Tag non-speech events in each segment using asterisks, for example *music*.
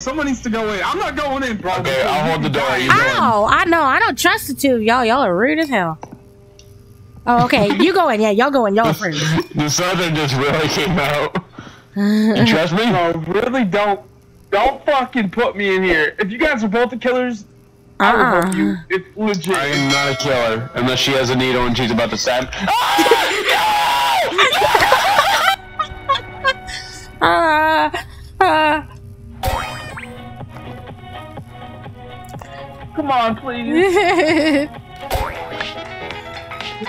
Someone needs to go in. I'm not going in, bro. Okay, I'll hold the door. You Ow! I know. I don't trust the two of y'all. Y'all are rude as hell. Oh, okay. *laughs* you go in. Yeah, y'all go in. Y'all are friends. The southern just really came out. You *laughs* trust me? No, really don't. Don't fucking put me in here. If you guys are both the killers, I will Uh-uh. vote you. It's legit. I am not a killer unless she has a needle and she's about to stab. *laughs* Uh, uh, Come on, please. *laughs*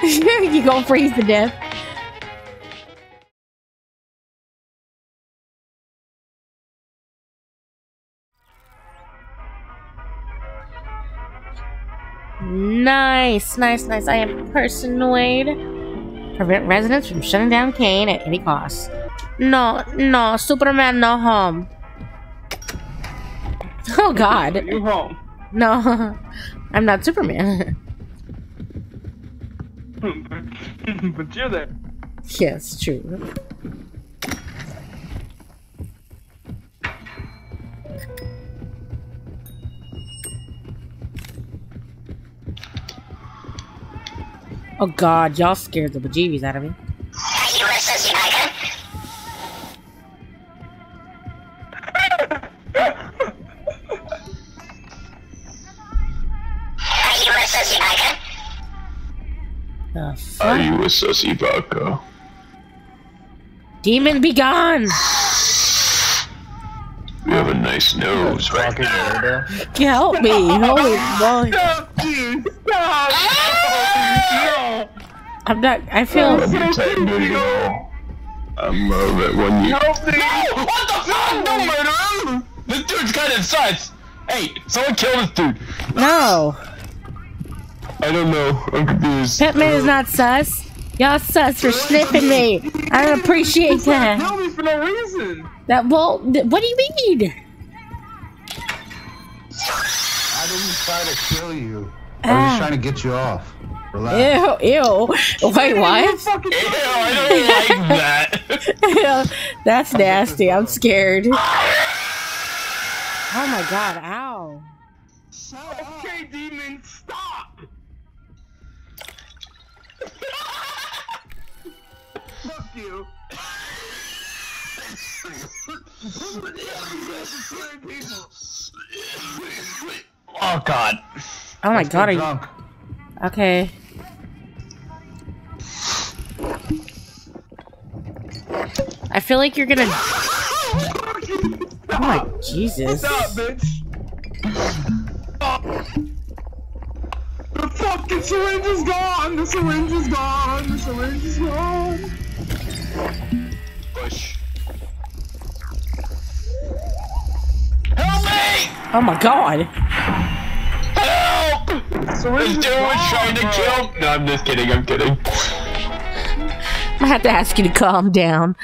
you gonna freeze to death. Nice, nice, nice. I am personoid. Prevent residents from shutting down CAIN at any cost. No, no, Superman, no home. *laughs* Oh God, You home. No, *laughs* I'm not Superman. *laughs* but you're there. yes, true. Oh God, y'all scared the bejeebies out of me. The Are you a sussy vodka? Demon be gone! You have a nice nose right Fucking there. weirdo. Help me! Holy moly! Stop, dude. Stop. No. I'm not. I feel. Love your tight booty girl. I love it when you. Help me. What the fuck? Don't murder him! This dude's kind of sus. Hey, someone kill this dude. No! I don't know. I'm confused. Petman is not sus. Y'all sus for sniffing me. I don't appreciate that. Kill me for no reason. That well, th- what do you mean? I didn't try to kill you. I was Ah. just trying to get you off. Relax. Ew, ew. Wait, what? Fucking Ew, I don't like *laughs* that. *laughs* That's nasty. I'm scared. Oh my god, ow. Oh god. Oh my Let's god, get are you. drunk. Okay. I feel like you're gonna. Oh my Jesus. Stop, bitch. The fucking syringe is gone. The syringe is gone. The syringe is gone. Push. Me! Oh my god. Help! Syringe This is dude was gone, trying to bro. kill. No, I'm just kidding. I'm kidding. I have to ask you to calm down.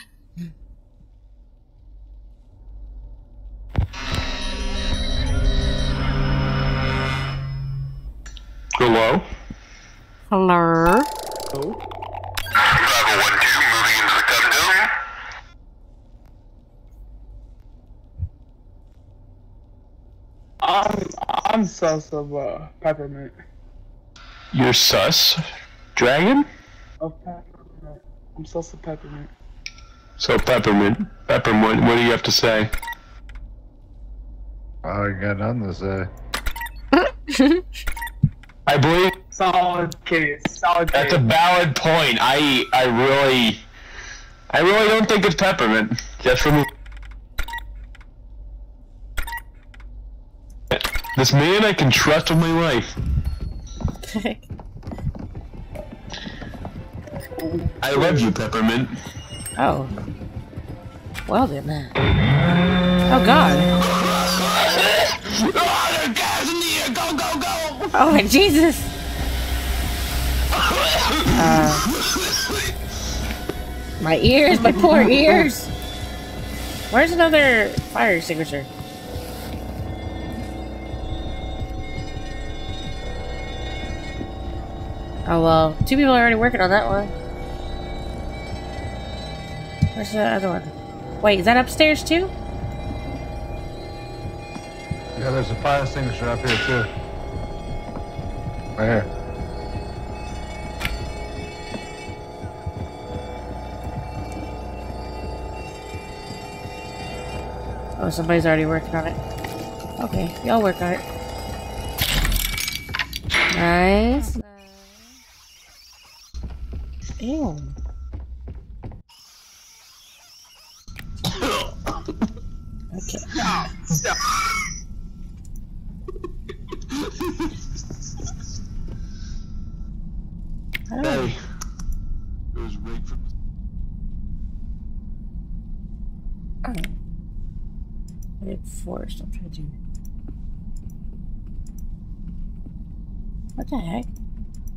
Hello? Hello? Bravo I'm I'm sus of uh, peppermint. You're sus? Dragon? Of peppermint. I'm sus of peppermint. So, Peppermint. Peppermint, what do you have to say? I got nothing to say. *laughs* I believe Solid case. Solid case. that's a valid point. I I really I really don't think it's peppermint. Just for This man I can trust with my life. *laughs* I love you, Peppermint. oh. Well then. uh, Oh god. Oh, there guys in the air! Go, go, go! Oh my Jesus. Uh, *laughs* my ears, my poor ears. Where's another fire extinguisher? Oh well, two people are already working on that one. Where's the other one? Wait, is that upstairs too? Yeah, there's a fire extinguisher up here too. Right here. Oh, somebody's already working on it. Okay, y'all work on it. Nice. Ew. Okay. I don't Hey. It was rigged from. I did forced. I'm trying to do. What the heck?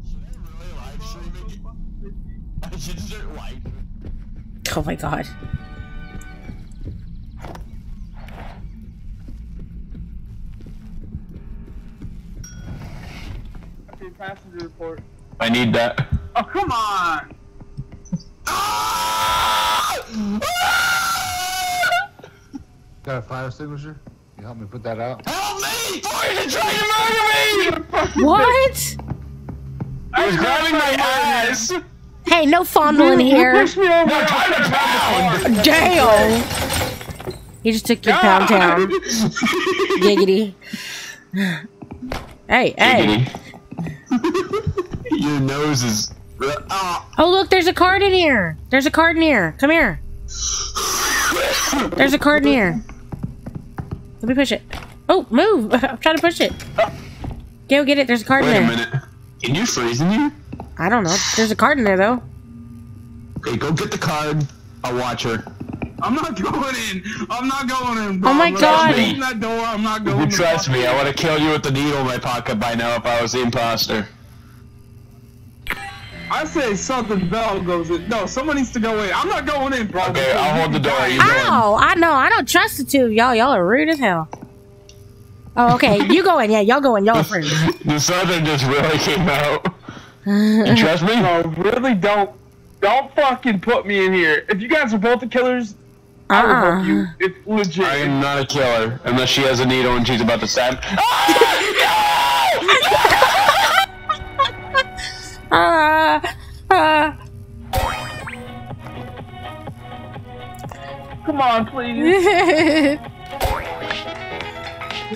Should I really live streaming it? I should start live. Oh my god. Okay, passenger report. I need that. Oh, come on! *laughs* Got a fire extinguisher? You help me put that out? Help me! Oh, Boys are trying to murder me! What? He was grabbing my ass! Hey, no fondling here. Push me over. To pound! Damn! He just took your to Pound Town. Giggity. Hey, hey. Your nose is. Oh, Oh, look, there's a card in here. There's a card in here. Come here. There's a card in here. Let me push it. Oh, move. *laughs* I'm trying to push it. Go get it. There's a card wait a in there. minute. Can you freeze in here? I don't know. There's a card in there, though. Hey, go get the card. I'll watch her. I'm not going in. I'm not going in. Bro. Oh my I'm God. opening That door. I'm not going. You the trust me, I in. would have killed you with the needle in my pocket by now if I was the imposter. I say something. Bell goes in. No, someone needs to go in. I'm not going in, bro. Okay, I'll hold the door. You go. Ow! I know. I don't trust the two of y'all. Y'all are rude as hell. Oh, okay. You go in. Yeah, y'all go in. Y'all are friends. *laughs* The southern just really came out. You *laughs* trust me? No, really don't. Don't fucking put me in here. If you guys are both the killers, I will Uh-uh. help you. It's legit. I am not a killer unless she has a needle and she's about to stab. Ah! Uh, *laughs* uh, Come on, please. *laughs*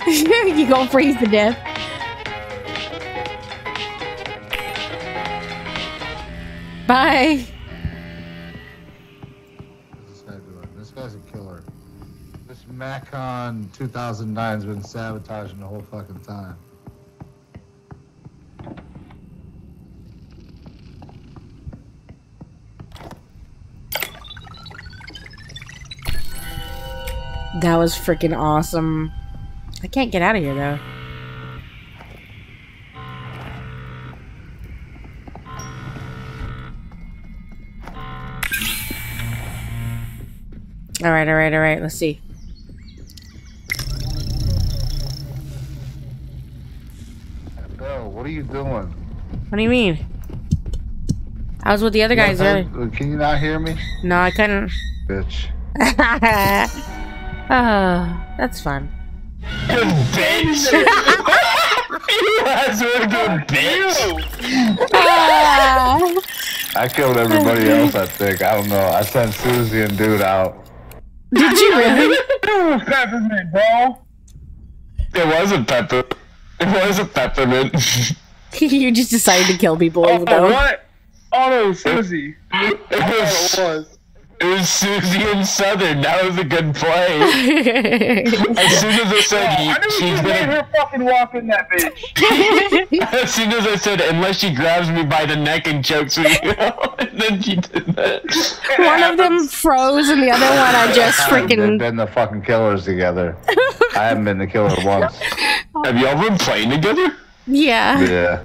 you gonna freeze to death. Bye. What's this guy doing? This guy's a killer. This Macon 2009's been sabotaging the whole fucking time. That was freaking awesome. I can't get out of here though. All right, all right, all right. Let's see. Bill, what are you doing? What do you mean? I was with the other guys earlier. Can you not hear me? No, I couldn't. Bitch. *laughs* oh, that's fun. Good bitch! you guys *laughs* were good bitch! I killed everybody else, I think. I don't know. I sent Susie and dude out. Did you really? Ooh, *laughs* peppermint, bro. It was a pepper. It wasn't peppermint. *laughs* you just decided to kill people Oh, even though. what? Oh no, Susie. It I thought was, it was. Susie and Southern. That was a good play. As soon as I said Oh, I knew she's you gonna, her fucking walk in that bitch. *laughs* as soon as I said unless she grabs me by the neck and chokes me, *laughs* and then she did that. one of them froze and the other one I just They've freaking. been the fucking killers together. I haven't been the killer once. Have y'all been playing together? Yeah. Yeah.